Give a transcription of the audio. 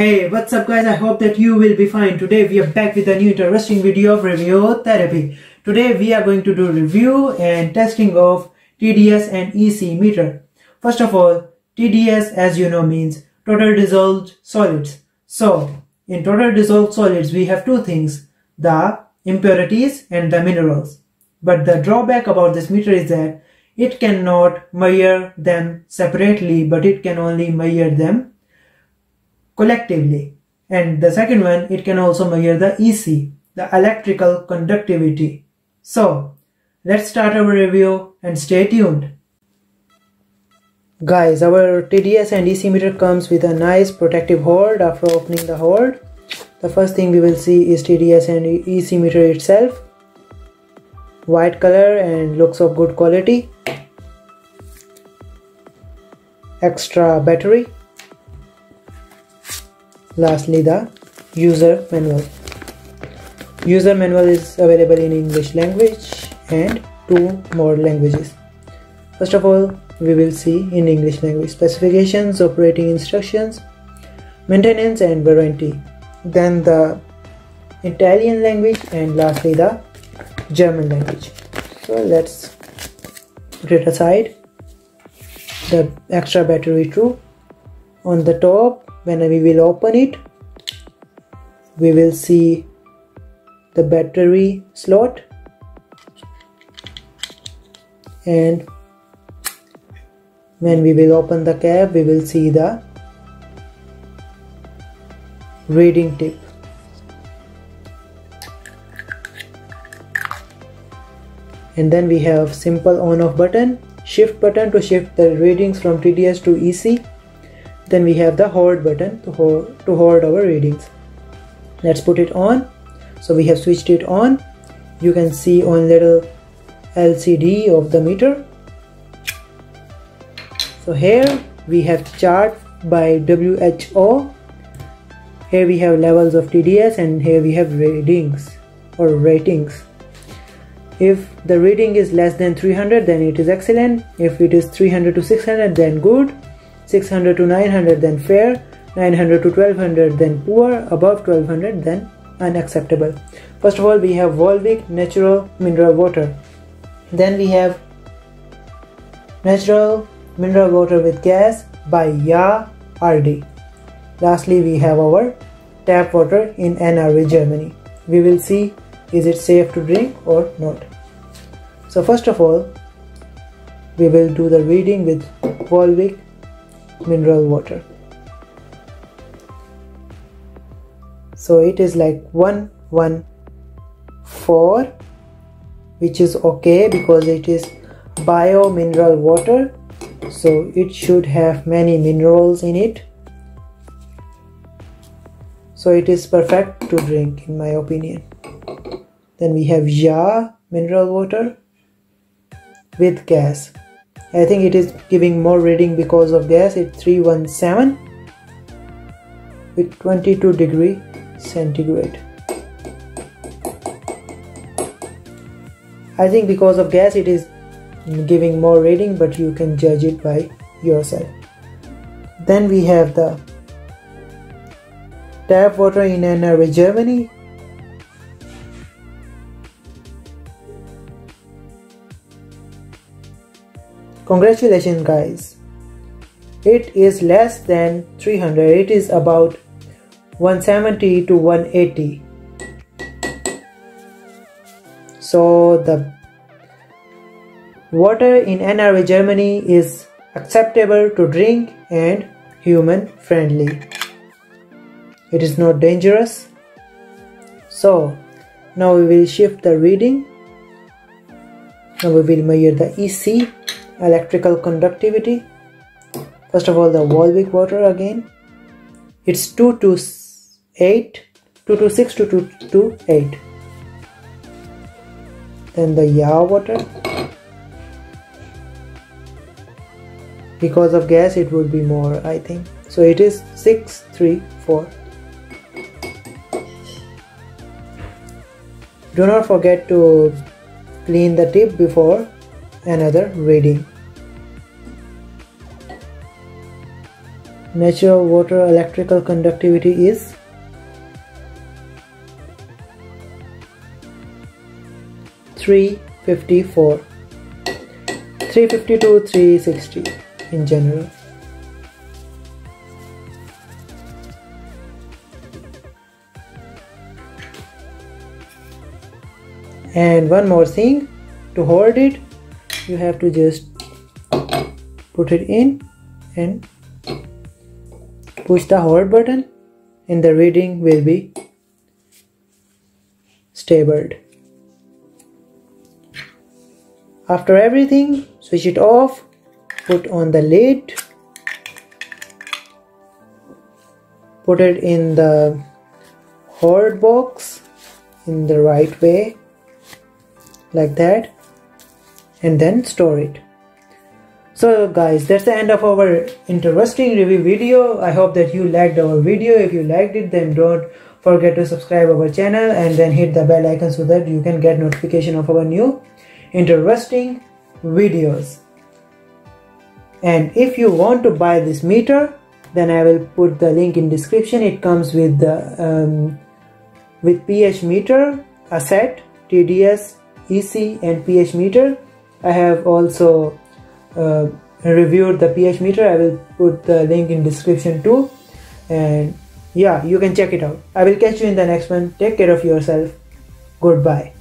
Hey, what's up guys? I hope that you will be fine. Today we are back with a new interesting video of review therapy. Today we are going to do review and testing of TDS and EC meter. First of all, TDS as you know means total dissolved solids. So, in total dissolved solids we have two things, the impurities and the minerals. But the drawback about this meter is that it cannot measure them separately but it can only measure them collectively. And the second one, it can also measure the EC, the electrical conductivity. So, let's start our review and stay tuned. Guys, our TDS and EC meter comes with a nice protective hold after opening the hoard. The first thing we will see is TDS and EC meter itself. White color and looks of good quality. Extra battery lastly the user manual. User manual is available in english language and two more languages. First of all we will see in english language specifications operating instructions maintenance and warranty. Then the italian language and lastly the german language. So let's put it aside. The extra battery too on the top when we will open it we will see the battery slot and when we will open the cap we will see the reading tip. And then we have simple on off button shift button to shift the readings from TDS to EC then we have the hold button to hold, to hold our readings. Let's put it on. So we have switched it on. You can see on little LCD of the meter. So here we have chart by WHO here we have levels of TDS and here we have readings or ratings. If the reading is less than 300 then it is excellent. If it is 300 to 600 then good 600 to 900 then fair 900 to 1200 then poor above 1200 then unacceptable. First of all we have Volvic natural mineral water. Then we have natural mineral water with gas by Ya RD lastly we have our tap water in NRW Germany. We will see is it safe to drink or not? So first of all we will do the reading with Volvic mineral water. So it is like 114 which is okay because it is bio mineral water. So it should have many minerals in it. So it is perfect to drink in my opinion. Then we have Ja mineral water with gas I think it is giving more reading because of gas. It's 317 with 22 degree centigrade. I think because of gas it is giving more reading but you can judge it by yourself. Then we have the tap water in NRW Germany Congratulations guys. It is less than 300. It is about 170 to 180. So the water in NRW Germany is acceptable to drink and human friendly. It is not dangerous. So now we will shift the reading. Now we will measure the EC electrical conductivity. First of all the Volvic water again. It's 2 to 8 2 to 6 to 2 to 8 then the Ya water. Because of gas it would be more I think. So it is 6 3 4 do not forget to clean the tip before another reading natural water electrical conductivity is Three fifty four, three fifty to three sixty in general. and one more thing to hold it you have to just put it in and push the hold button and the reading will be stable after everything switch it off put on the lid put it in the hold box in the right way like that and then store it. So guys that's the end of our interesting review video. I hope that you liked our video. If you liked it then don't forget to subscribe our channel and then hit the bell icon so that you can get notification of our new interesting videos. And if you want to buy this meter then i will put the link in description. It comes with the um, with ph meter a set tds EC and pH meter. I have also uh, reviewed the pH meter. I will put the link in description too. And yeah, you can check it out. I will catch you in the next one. Take care of yourself. Goodbye.